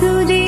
途经